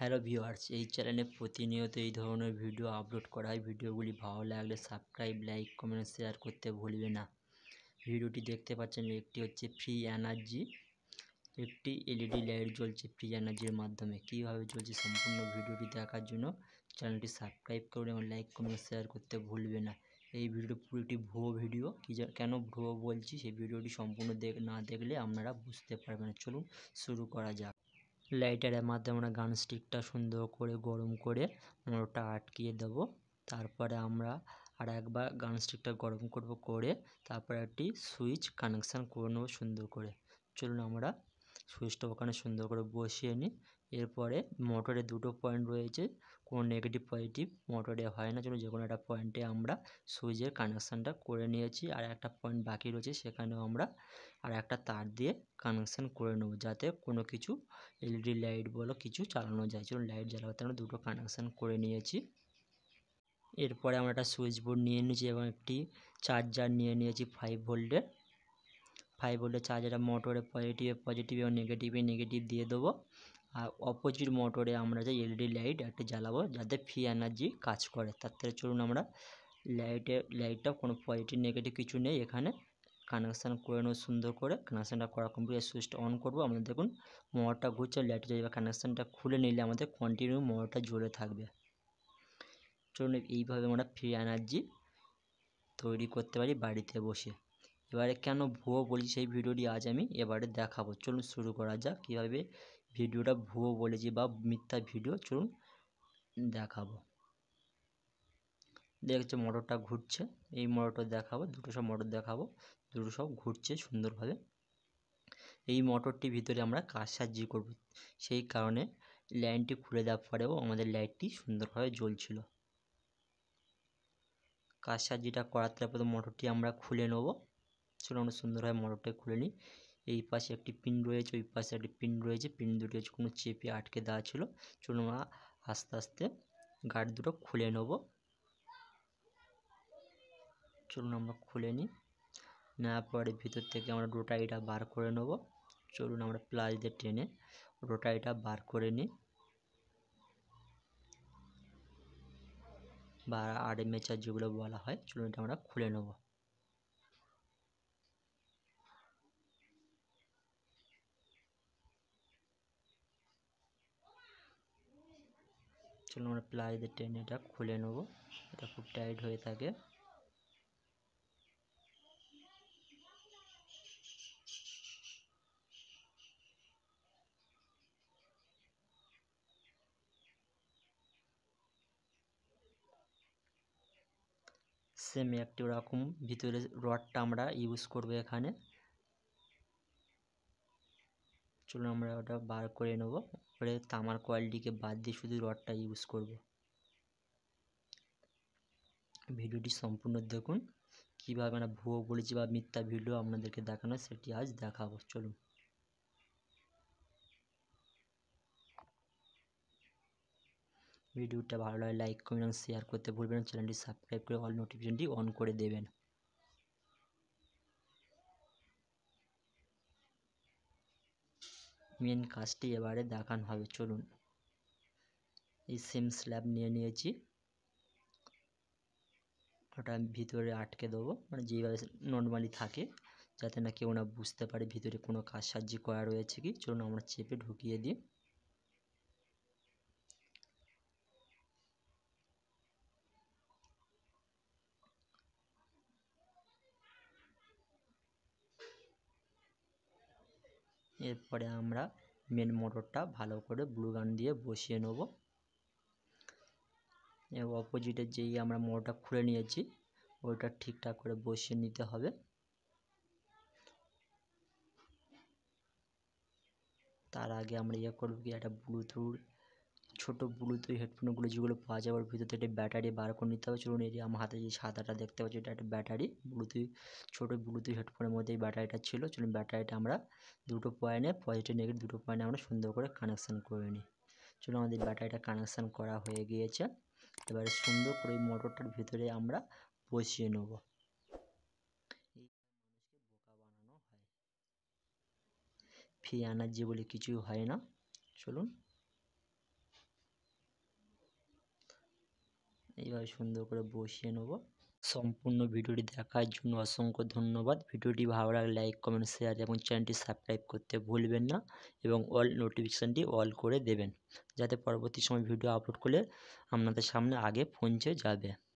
Hello viewers, এই চ্যানেলে প্রতিনিয়ত এই ধরনের ভিডিও আপলোড করা হয়। ভিডিওগুলি ভালো লাগলে সাবস্ক্রাইব, লাইক, কমেন্ট, শেয়ার করতে ভুলবে না। ভিডিওটি দেখতে পাচ্ছেন একটি হচ্ছে ফ্রি এনার্জি, একটি এলইডি লাইট জ্বলছে ফ্রি এনার্জির মাধ্যমে। কীভাবে চলছে সম্পূর্ণ ভিডিওটি দেখার জন্য চ্যানেলটি সাবস্ক্রাইব করুন এবং লাইক, কমেন্ট, শেয়ার করতে ভুলবে না। এই ভিডিওটি পুরো একটি ভুয়ো ভিডিও। কী কেন ভুয়ো বলছি? সেই ভিডিওটি সম্পূর্ণ দেখ, না দেখলে আপনারা বুঝতে পারবেন চলুন শুরু করা যাক। লাইটারের মাধ্যমে আমরা গান স্টিকটা সুন্দর করে গরম করে ওটা আটকিয়ে দেব। তারপরে আমরা আর একবার গান স্টিকটা গরম করব করে তারপরে একটি সুইচ কানেকশান করে নেব সুন্দর করে। চলুন আমরা সুইচটা ওখানে সুন্দর করে বসিয়ে নিই। এরপরে মোটরে দুটো পয়েন্ট রয়েছে। কোনো নেগেটিভ পজিটিভ মোটরে হয় না। চলুন যে কোনো একটা পয়েন্টে আমরা সুইচের কানেকশানটা করে নিয়েছি। আর একটা পয়েন্ট বাকি রয়েছে, সেখানেও আমরা আর একটা তার দিয়ে কানেকশান করে নেব, যাতে কোনো কিছু এলইডি লাইট বলো কিছু চালানো যায়। চলুন লাইট জ্বালাতে আমরা দুটো কানেকশান করে নিয়েছি। এরপরে আমরা একটা সুইচ বোর্ড নিয়ে নিয়েছি এবং একটি চার্জার নিয়ে নিয়েছি ফাইভ ভোল্টের ফাইভ ভোল্টের চার্জারটা মোটরে পজিটিভে পজিটিভ এবং নেগেটিভে নেগেটিভ দিয়ে দেবো। আর অপোজিট মোটরে আমরা যে এলইডি লাইট একটা জ্বালাবো, যাতে ফ্রি এনার্জি কাজ করে। তার থেকে চলুন আমরা লাইটে লাইটটা কোনো পজিটিভ নেগেটিভ কিছু নেই। এখানে কানেকশান করে নেব সুন্দর করে। কানেকশানটা করা কমপ্লিট সুইচটা অন করব। আমাদের দেখুন মোটরটা ঘুরছে লাইট জ্বলবে কানেকশানটা খুলে নিলে আমাদের কন্টিনিউ মোটরটা জ্বলে থাকবে। চলুন এইভাবে আমরা ফ্রি এনার্জি তৈরি করতে পারি বাড়িতে বসে। এবারে কেন ভুয়ো বলি সেই ভিডিওটি আজ আমি এবারে দেখাবো। চলুন শুরু করা যাক। কীভাবে ভিডিওটা ভুয়ো বলেছি বা মিথ্যা ভিডিও, চলুন দেখাবো। দেখছে মোটরটা ঘুরছে, এই মোটরটা দেখাবো, দুটো সব মোটর দেখাবো, দুটো সব ঘুরছে সুন্দরভাবে। এই মোটরটির ভিতরে আমরা কাজ সাহায্য করব, সেই কারণে লাইনটি খুলে দেওয়ার পরেও আমাদের লাইটটি সুন্দরভাবে জ্বলছিল। কাজ সাহায্যটা করার তারপরে মোটরটি আমরা খুলে নেব। চলো আমরা সুন্দরভাবে মোটরটা খুলে নিই। এই পাশে একটি পিন রয়েছে, ওই পাশে একটি পিন রয়েছে। পিন দুটি হচ্ছে কোনো চেপে আটকে দেওয়া ছিল। চলুন আমরা আস্তে আস্তে গার্ড দুটো খুলে নেব। চলুন আমরা খুলে নিই। নেওয়ার পরে ভিতর থেকে আমরা রোটারিটা বার করে নেব। চলুন আমরা প্লাস দিয়ে টেনে রোটারিটা বার করে নিই। বা আর্মেচার যেগুলো বলা হয়, চলুন এটা আমরা খুলে নেব। চলুন আমরা প্লাই দিয়ে টেনে এটা খুলে নেব। এটা খুব টাইট হয়ে থাকে। সেম একটি ওরকম ভিতরে রডটা আমরা ইউজ করব এখানে। চলুন আমরা ওটা বার করে নেব। পরে তামার কোয়ালিটিকে বাদ দিয়ে শুধু রডটা ইউজ করব। ভিডিওটি সম্পূর্ণ দেখুন। কীভাবে আমরা ভুয়ো বলেছি বা মিথ্যা ভিডিও আপনাদেরকে দেখানো, সেটি আজ দেখাবো। চলুন। ভিডিওটা ভালো লাগে লাইক কমেন্ট শেয়ার করতে ভুলবেন চ্যানেলটি সাবস্ক্রাইব করে অল নোটিফিকেশনটি অন করে দেবেন। মেন কাজটি এবারে দেখানো হবে, চলুন। এই সেম স্ল্যাব নিয়ে নিয়েছি। ওটা ভিতরে আটকে দেবো মানে যেভাবে নর্মালি থাকে, যাতে না কেউ না বুঝতে পারে ভিতরে কোনো কাজ সাহায্য করা রয়েছে কি। চলুন আমরা চেপে ঢুকিয়ে দিই। এরপরে আমরা মেন মোটরটা ভালো করে ব্লু গান দিয়ে বসিয়ে নেব। অপোজিটে যেই আমরা মোটরটা খুলে নিয়েছি, ওইটা ঠিকঠাক করে বসিয়ে নিতে হবে। তার আগে আমরা ইয়ে করব কি, একটা ব্লুটুথ ছোটো ব্লুটুথ হেডফোনগুলো যেগুলো পাওয়া যায় ওর ভিতর থেকে ব্যাটারি বার করে নিতে হবে। চলুন এই যে আমার হাতে যে সাদাটা দেখতে পাচ্ছি, এটা একটা ব্যাটারি ব্লুটুথ ছোটো ব্লুটুথ হেডফোনের মধ্যে এই ব্যাটারিটা ছিল। চলুন ব্যাটারিটা আমরা দুটো পয়েন্টে পজিটিভ নেগেটিভ দুটো পয়েন্টে আমরা সুন্দর করে কানেকশান করে নিই। চলুন আমাদের ব্যাটারিটা কানেকশান করা হয়ে গিয়েছে। এবারে সুন্দর করে এই মোটরটার ভিতরে আমরা বসিয়ে নেব। ফি এনার্জি বলে কিছুই হয় না। চলুন এইভাবে সুন্দর করে বসিয়ে নেব। সম্পূর্ণ ভিডিওটি দেখার জন্য অসংখ্য ধন্যবাদ। ভিডিওটি ভালো লাগলে লাইক, কমেন্ট, শেয়ার এবং চ্যানেলটি সাবস্ক্রাইব করতে ভুলবেন না এবং অল নোটিফিকেশানটি অল করে দেবেন, যাতে পরবর্তী সময় ভিডিও আপলোড করলে আপনাদের সামনে আগে পৌঁছে যাবে।